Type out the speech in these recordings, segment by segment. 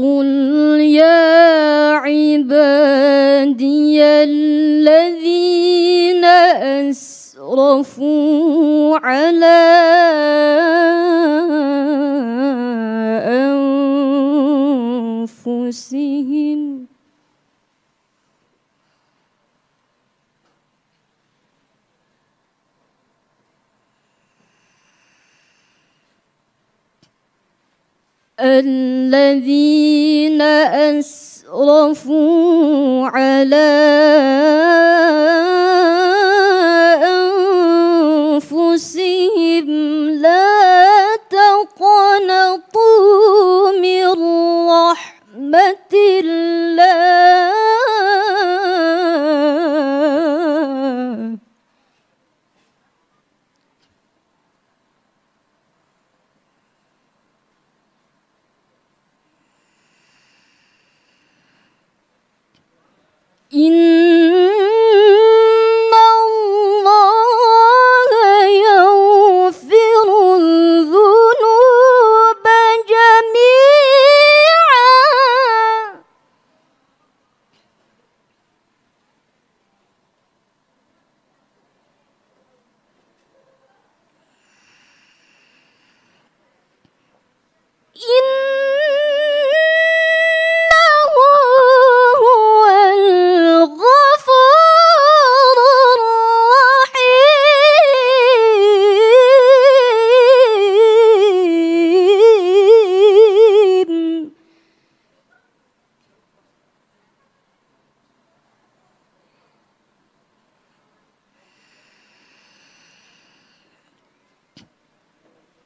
قل يا عبادي الذين أسرفوا على أنفسهم الذين أسرفوا على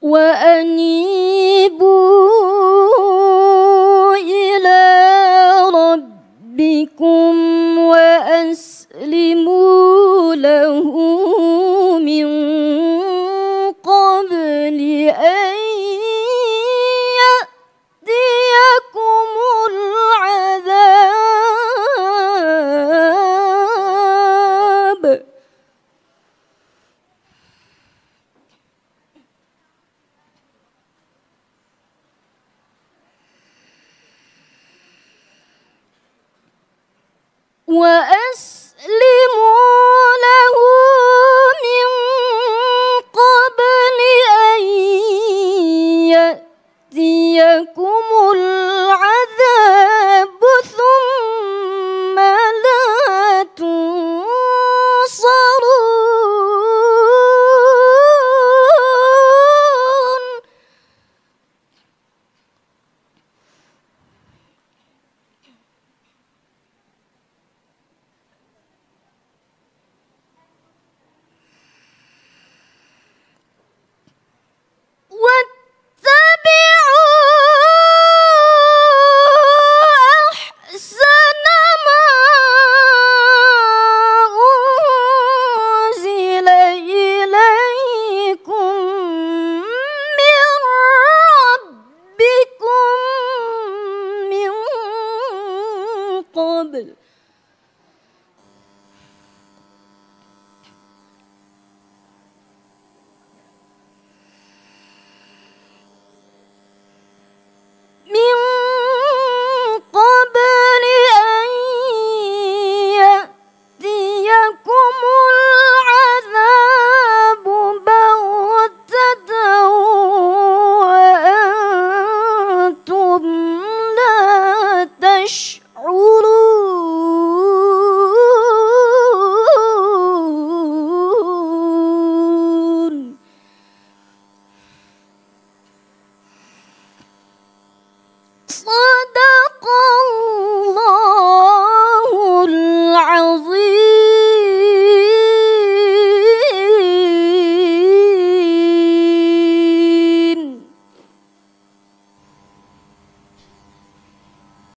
وأنيبوا إلى ربكم وأسلموا له وأسلموا له من قبل أن يأتيكم العذاب. ربكم من قبل